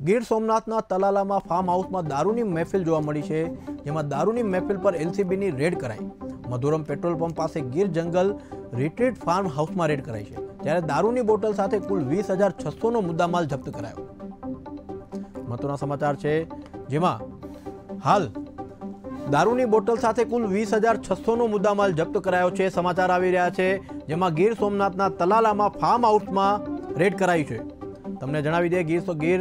ગીર સોમનાથના તલાલામાં ફાર્મ હાઉસમાં દારૂની મહેફિલ જોવા મળી છે, જેમાં દારૂની મહેફિલ પર એલસીબીની રેડ કરાઈ. મધુરમ પેટ્રોલ પંપ પાસે ગીર જંગલ રિટ્રીટ ફાર્મ હાઉસમાં રેડ કરાઈ છે ત્યારે દારૂની બોટલ સાથે કુલ વીસ હજાર છસોનો મુદ્દામાલ જપ્ત કરાયો. મહત્વના સમાચાર છે, જેમાં હાલ દારૂની બોટલ સાથે કુલ વીસ હજાર છસોનો મુદ્દામાલ જપ્ત કરાયો છે, સમાચાર આવી રહ્યા છે, જેમાં ગીર સોમનાથના તલાલામાં ફાર્મ હાઉસમાં રેડ કરાયું છે. તમને જણાવી દઈએ ગીર ગીર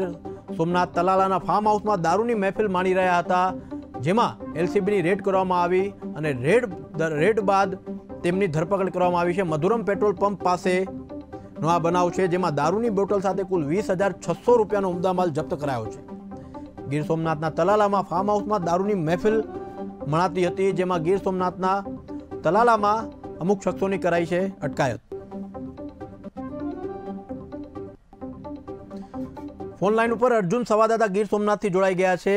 સોમનાથ તલાલાના ફાર્મ હાઉસમાં દારૂની મહેફિલ માણી રહ્યા હતા, જેમાં એલસીબીની રેડ કરવામાં આવી અને રેડ રેડ બાદ તેમની ધરપકડ કરવામાં આવી છે. મધુરમ પેટ્રોલ પંપ પાસે નો આ બનાવ છે, જેમાં દારૂની બોટલ સાથે કુલ વીસ હજાર છસો રૂપિયાનો મુદ્દામાલ જપ્ત કરાયો છે. ગીર સોમનાથના તલાલામાં ફાર્મ હાઉસમાં દારૂની મહેફિલ મણાતી હતી, જેમાં ગીર સોમનાથના તલાલામાં અમુક શખ્સોની કરાઈ છે અટકાયત. ફોન લાઈન ઉપર અર્જુન સવાદાદા ગીર સોમનાથથી જોડાઈ ગયા છે.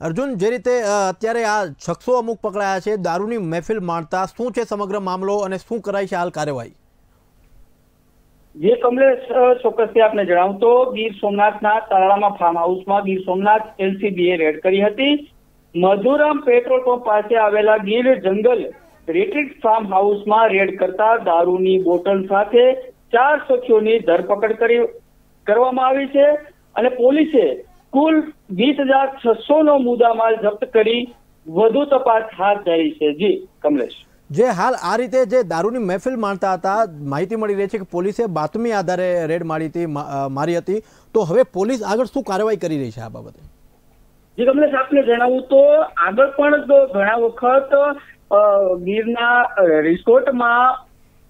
અર્જુન, જે રીતે અત્યારે આ શખ્સો અમુક પકડાયા છે, દારૂની મહેફિલ માણતા, શું છે સમગ્ર મામલો અને શું કરાય છે હાલ કાર્યવાહી? જે, કમલેશ ચોક્કસથી આપને જણાવું તો ગીર સોમનાથના તળાળામાં ફાર્મ હાઉસમાં ગીર સોમનાથ એલસીબીએ રેડ કરી હતી. મધુરામ પેટ્રોલ પંપ પાસે આવેલા ગીર જંગલ રેટેડ ફાર્મ હાઉસમાં રેડ કરતા દારૂની બોટલ સાથે ચાર સખીઓની ધરપકડ કરી, કરવામાં આવી છે. અને પોલીસે કુલ વીસ હજાર છસો નો મુદ્દામાલ જપ્ત કરી વધુ તપાસ હાથ ધરી છે. જી કમલેશ. જે હાલ આ રીતે જે દારૂની મહેફિલ માણતા હતા માહિતી મળી રહી છે કે પોલીસે બાતમી આધારે રેડ મારી હતી મારી હતી. તો હવે પોલીસ આગળ શું કાર્યવાહી કરી રહી છે આ બાબતે? જી કમલેશ આપને જણાવું તો આગળ પણ ઘણા વખત ગીરના રિસોર્ટમાં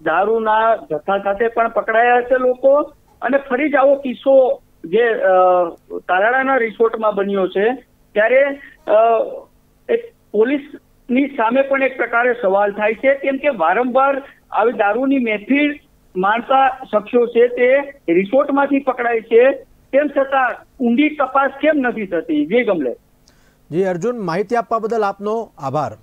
દારૂના જથ્થા સાથે પણ પકડાયા છે લોકો. અને ફરી જ આવો કિસ્સો જે તાલાળાના રિસોર્ટમાં બન્યો છે, ત્યારે એક પોલીસની સામે પણ એક પ્રકારે સવાલ થાય છે, કેમ કે વારંવાર આવી દારૂની મહેફિલ માણતા શખ્સો છે તે રિસોર્ટમાંથી પકડાય છે, તેમ છતાં ઊંડી તપાસ કેમ નથી થતી? જે ગમલે. જી અર્જુન, માહિતી આપવા બદલ આપનો આભાર.